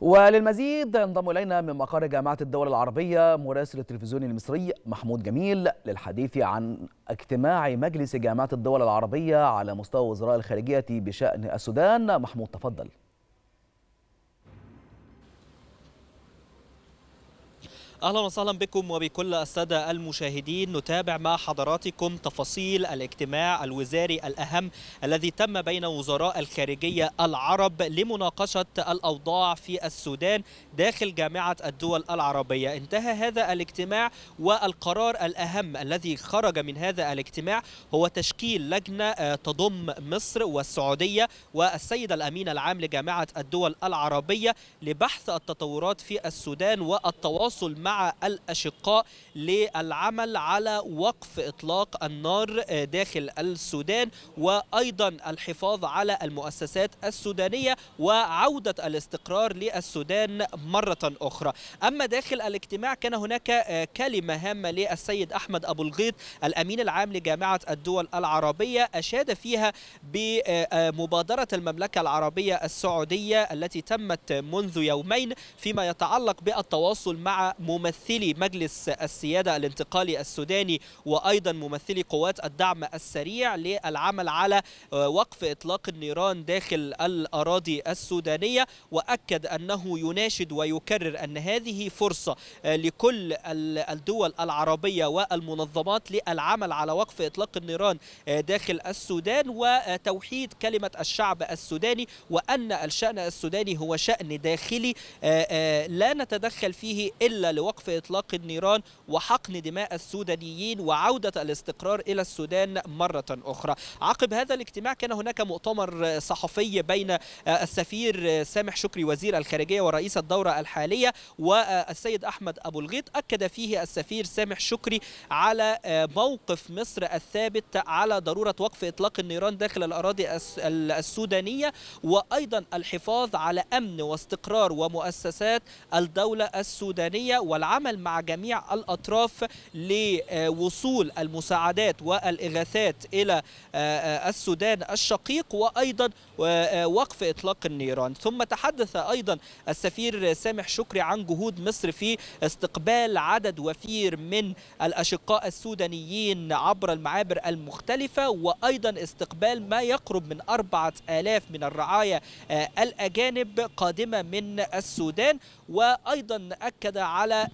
وللمزيد ينضم إلينا من مقر جامعة الدول العربية مراسل التلفزيون المصري محمود جميل للحديث عن اجتماع مجلس جامعة الدول العربية على مستوى وزراء الخارجية بشأن السودان. محمود تفضل. أهلا وسهلا بكم وبكل السادة المشاهدين. نتابع مع حضراتكم تفاصيل الاجتماع الوزاري الأهم الذي تم بين وزراء الخارجية العرب لمناقشة الأوضاع في السودان داخل جامعة الدول العربية. انتهى هذا الاجتماع والقرار الأهم الذي خرج من هذا الاجتماع هو تشكيل لجنة تضم مصر والسعودية والسيد الأمين العام لجامعة الدول العربية لبحث التطورات في السودان والتواصل مع الأشقاء للعمل على وقف إطلاق النار داخل السودان وأيضا الحفاظ على المؤسسات السودانية وعودة الاستقرار للسودان مرة أخرى. أما داخل الاجتماع كان هناك كلمة هامة للسيد أحمد أبو الغيط الأمين العام لجامعة الدول العربية أشاد فيها بمبادرة المملكة العربية السعودية التي تمت منذ يومين فيما يتعلق بالتواصل مع ممثلي مجلس السيادة الانتقالي السوداني وأيضا ممثلي قوات الدعم السريع للعمل على وقف إطلاق النيران داخل الأراضي السودانية وأكد أنه يناشد ويكرر أن هذه فرصة لكل الدول العربية والمنظمات للعمل على وقف إطلاق النيران داخل السودان وتوحيد كلمة الشعب السوداني وأن الشأن السوداني هو شأن داخلي لا نتدخل فيه إلا لوقف إطلاق النيران وحقن دماء السودانيين وعودة الاستقرار إلى السودان مرة أخرى. عقب هذا الاجتماع كان هناك مؤتمر صحفي بين السفير سامح شكري وزير الخارجية ورئيس الدورة الحالية والسيد أحمد أبو الغيط. أكد فيه السفير سامح شكري على موقف مصر الثابت على ضرورة وقف إطلاق النيران داخل الأراضي السودانية وأيضا الحفاظ على أمن واستقرار ومؤسسات الدولة السودانية. والعمل مع جميع الأطراف لوصول المساعدات والإغاثات إلى السودان الشقيق وأيضا وقف إطلاق النيران. ثم تحدث أيضا السفير سامح شكري عن جهود مصر في استقبال عدد وفير من الأشقاء السودانيين عبر المعابر المختلفة وأيضا استقبال ما يقرب من أربعة آلاف من الرعاية الأجانب قادمة من السودان. وأيضا أكد على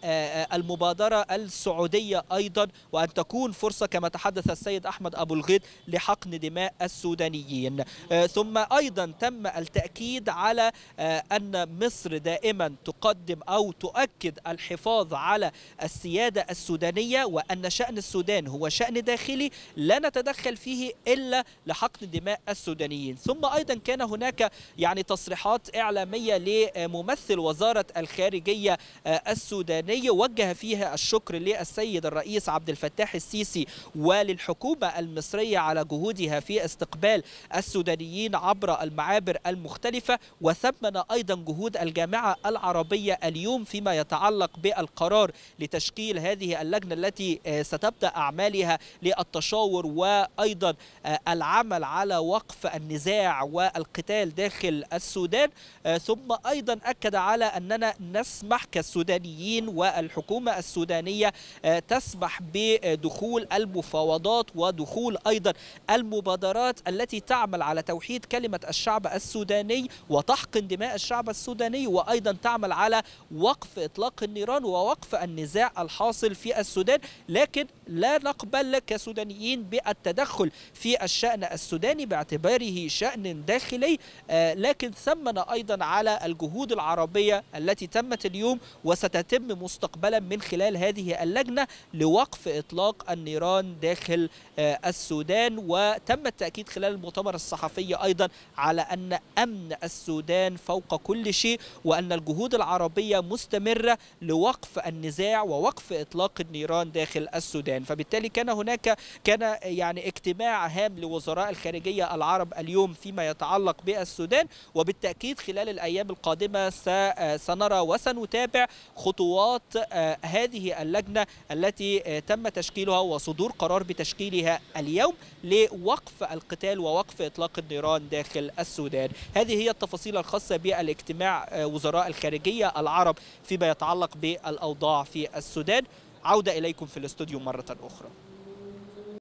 المبادرة السعودية أيضا وأن تكون فرصة كما تحدث السيد أحمد أبو الغيط لحقن دماء السودانيين. ثم أيضا تم التأكيد على أن مصر دائما تقدم أو تؤكد الحفاظ على السيادة السودانية وأن شأن السودان هو شأن داخلي لا نتدخل فيه إلا لحقن دماء السودانيين. ثم أيضا كان هناك يعني تصريحات إعلامية لممثل وزارة الخارجية السوداني وجه فيها الشكر للسيد الرئيس عبد الفتاح السيسي وللحكومة المصرية على جهودها في استقبال السودانيين عبر المعابر المختلفة. وثمن أيضا جهود الجامعة العربية اليوم فيما يتعلق بالقرار لتشكيل هذه اللجنة التي ستبدأ أعمالها للتشاور وأيضا العمل على وقف النزاع والقتال داخل السودان. ثم أيضا أكد على أننا نسمح كالسودانيين والحكومة السودانية تسمح بدخول المفاوضات ودخول أيضا المبادرات التي تعمل على توحيد كلمة الشعب السوداني وتحقن دماء الشعب السوداني وأيضا تعمل على وقف إطلاق النيران ووقف النزاع الحاصل في السودان. لكن لا نقبل كسودانيين بالتدخل في الشأن السوداني باعتباره شأن داخلي لكن ثمن أيضا على الجهود العربية التي تمت اليوم وستتم مستقبلا من خلال هذه اللجنة لوقف إطلاق النيران داخل السودان. وتم التأكيد خلال المؤتمر الصحفي أيضا على أن أمن السودان فوق كل شيء وأن الجهود العربية مستمرة لوقف النزاع ووقف إطلاق النيران داخل السودان. فبالتالي كان هناك كان يعني اجتماع هام لوزراء الخارجية العرب اليوم فيما يتعلق بالسودان. وبالتأكيد خلال الأيام القادمة سنرى وسنتابع خطوات هذه اللجنة التي تم تشكيلها وصدور قرار بتشكيلها اليوم لوقف القتال ووقف إطلاق النيران داخل السودان. هذه هي التفاصيل الخاصة بالاجتماع وزراء الخارجية العرب فيما يتعلق بالأوضاع في السودان. عودة إليكم في الاستوديو مرة أخرى.